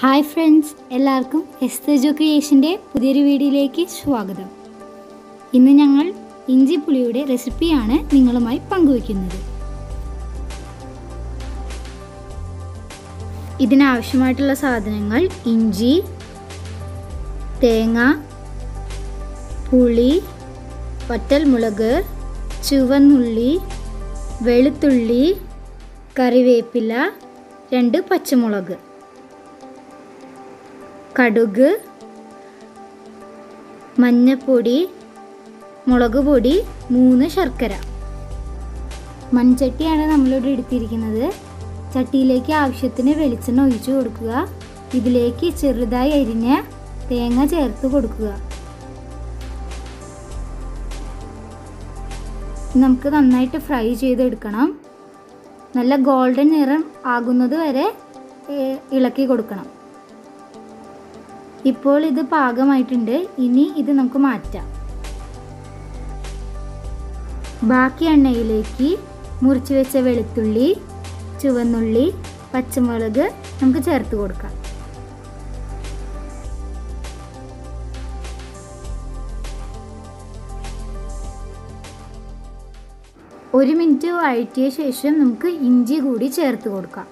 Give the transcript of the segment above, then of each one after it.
Hi friends എല്ലാവർക്കും എസ്തജോ ക്രിയേഷന്റെ പുതിയൊരു വീഡിയോയിലേക്ക് സ്വാഗതം. ഇന്ന് ഞങ്ങൾ ഇഞ്ചി പുളിയുടെ റെസിപ്പിയാണ് നിങ്ങളുമായി പങ്കുവയ്ക്കുന്നത്. ഇതിനാവശ്യമായിട്ടുള്ള സാധനങ്ങൾ ഇഞ്ചി തേങ്ങ പുളി വറ്റൽമുളക് ചുവന്നുള്ളി വെളുത്തുള്ളി കറിവേപ്പില രണ്ട് പച്ചമുളക്. കടുക് മഞ്ഞപ്പൊടി മുളക് പൊടി മൂന്ന് ശർക്കര. മൺചട്ടിയാണ് നമ്മളിവിടെ എടുത്തിരിക്കുന്നത്. ചട്ടിയിലേക്ക് ആവശ്യത്തിന് വെളിച്ചെണ്ണ ഒഴിച്ചു കൊടുക്കുക. ഇതിലേക്ക് ചെറുതായി അരിഞ്ഞ തേങ്ങ ചേർത്ത് കൊടുക്കുക. നമുക്ക് നന്നായിട്ട് ഫ്രൈ ചെയ്തെടുക്കണം. നല്ല ഗോൾഡൻ നിറം ആകുന്നത് വരെ ഇളക്കി കൊടുക്കണം. ഇപ്പോൾ ഇത് പാകമായിട്ടുണ്ട്. ഇനി ഇത് നമുക്ക് മാറ്റാം. ബാക്കി എണ്ണയിലേക്ക് മുറിച്ച് വെച്ച വെളുത്തുള്ളി ചുവന്നുള്ളി പച്ചമുളക് നമുക്ക് ചേർത്ത് കൊടുക്കാം. ഒരു മിനിറ്റ് വഴറ്റിയ ശേഷം നമുക്ക് ഇഞ്ചി കൂടി ചേർത്ത് കൊടുക്കാം.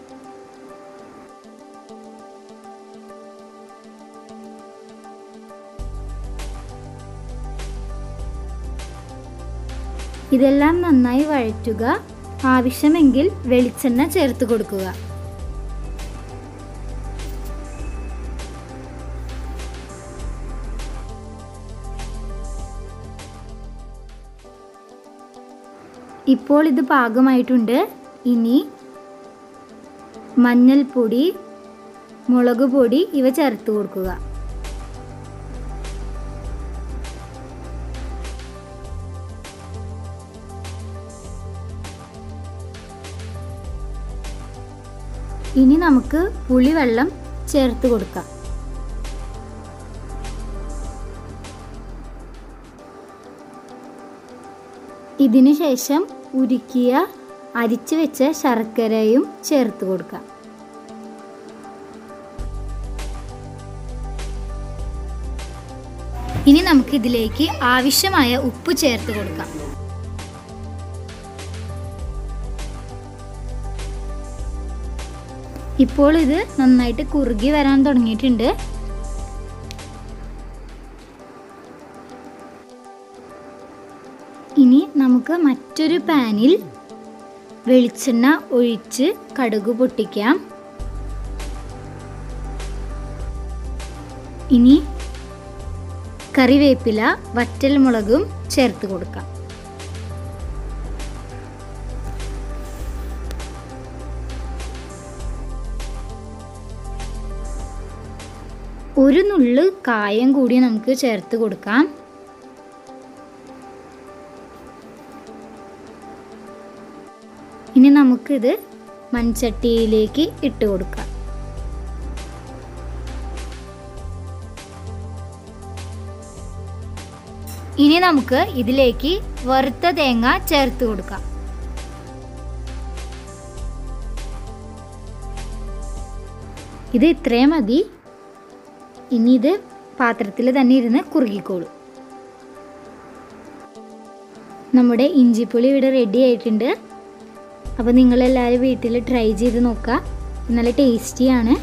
ഇതെല്ലാം നന്നായി വഴറ്റുക. ആവശ്യമെങ്കിൽ വെളിച്ചെണ്ണ ചേർത്ത് കൊടുക്കുക. ഇപ്പോൾ ഇത് പാകമായിട്ടുണ്ട്. ഇനി മഞ്ഞൾപ്പൊടി മുളക് പൊടി ഇവ ചേർത്ത് കൊടുക്കുക. ഇനി നമുക്ക് പുളിവെള്ളം ചേർത്ത് കൊടുക്കാം. ഇതിനു ശേഷം ഉരുക്കിയ അരിച്ചു വെച്ച ശർക്കരയും ചേർത്ത് കൊടുക്കാം. ഇനി നമുക്ക് ഇതിലേക്ക് ആവശ്യമായ ഉപ്പ് ചേർത്ത് കൊടുക്കാം. ഇപ്പോൾ ഇത് നന്നായിട്ട് കുറുകി വരാൻ തുടങ്ങിയിട്ടുണ്ട്. ഇനി നമുക്ക് മറ്റൊരു പാനിൽ വെളിച്ചെണ്ണ ഒഴിച്ച് കടുക് പൊട്ടിക്കാം. ഇനി കറിവേപ്പില വറ്റൽ മുളകും ചേർത്ത് കൊടുക്കാം. ഒരു നുള്ള് കായം കൂടി നമുക്ക് ചേർത്ത് കൊടുക്കാം. ഇനി നമുക്കിത് മൺചട്ടിയിലേക്ക് ഇട്ട് കൊടുക്കാം. ഇനി നമുക്ക് ഇതിലേക്ക് വറുത്ത തേങ്ങ ചേർത്ത് കൊടുക്കാം. ഇത് ഇത്രയും മതി. ഇനി ഇത് പാത്രത്തിൽ തന്നെ ഇരുന്ന് കുറുകിക്കോളൂ. നമ്മുടെ ഇഞ്ചിപ്പുളി ഇവിടെ റെഡി ആയിട്ടുണ്ട്. അപ്പോൾ നിങ്ങളെല്ലാവരും വീട്ടിൽ ട്രൈ ചെയ്ത് നോക്കുക. നല്ല ടേസ്റ്റിയാണ്